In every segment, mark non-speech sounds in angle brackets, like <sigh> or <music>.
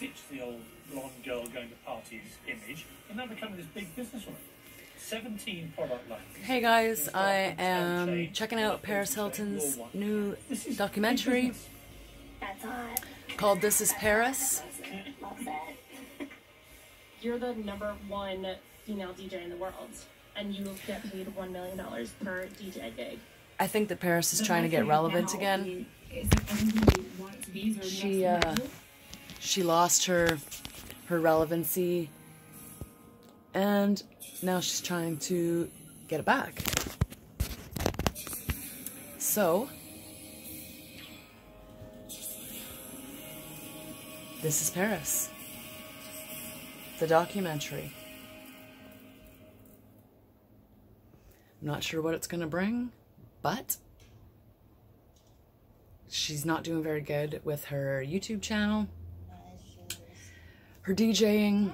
ditched the old blonde girl going to parties image and now becoming this big businesswoman. 17 product lines. Hey guys, I am checking out Paris Hilton's new documentary That's hot. called This is Paris. Love that. <laughs> you're the number one female DJ in the world, and you get paid $1 million per DJ gig. I think that Paris is trying to get relevant again. She uh, she lost her her relevancy, and now she's trying to get it back. So, this is Paris, the documentary. I'm not sure what it's going to bring, but she's not doing very good with her YouTube channel, her DJing,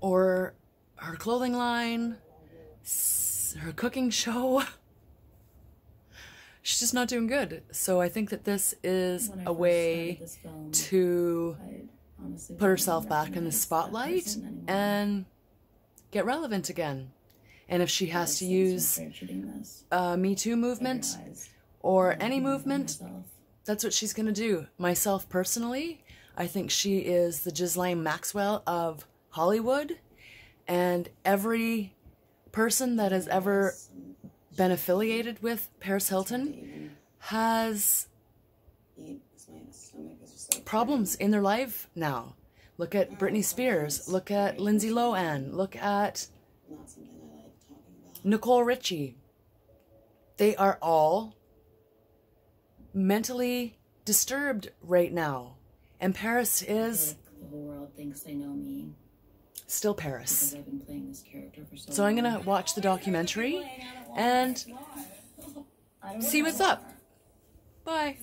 or her clothing line, her cooking show. <laughs> She's just not doing good. So I think that this is a way film, to put herself back in the spotlight and get relevant again. And if she has to use some straight shooting this. a Me Too movement or any can work on movement, that's what she's going to do. Myself personally, I think she is the Ghislaine Maxwell of Hollywood. And every person that has ever been affiliated with Paris Hilton has problems in their life now. Look at Britney Spears. Look at Lindsay Lohan. Look at Nicole Richie. They are all mentally disturbed right now. And Paris is like the whole world thinks they know me still Paris. because I've been playing this character for so So long. I'm going to watch the documentary and <laughs> see what's up. Bye.